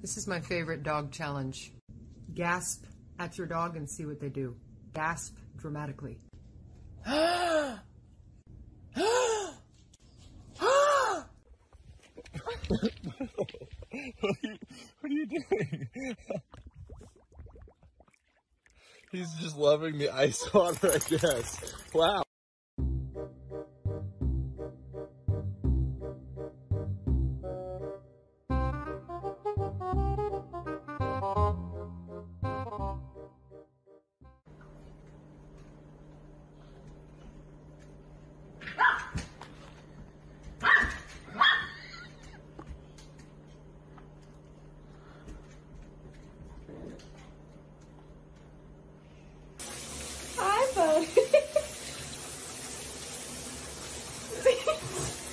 This is my favorite dog challenge. Gasp at your dog and see what they do. Gasp dramatically. what, are you, what are you doing? He's just loving the ice water, I guess. Wow. please.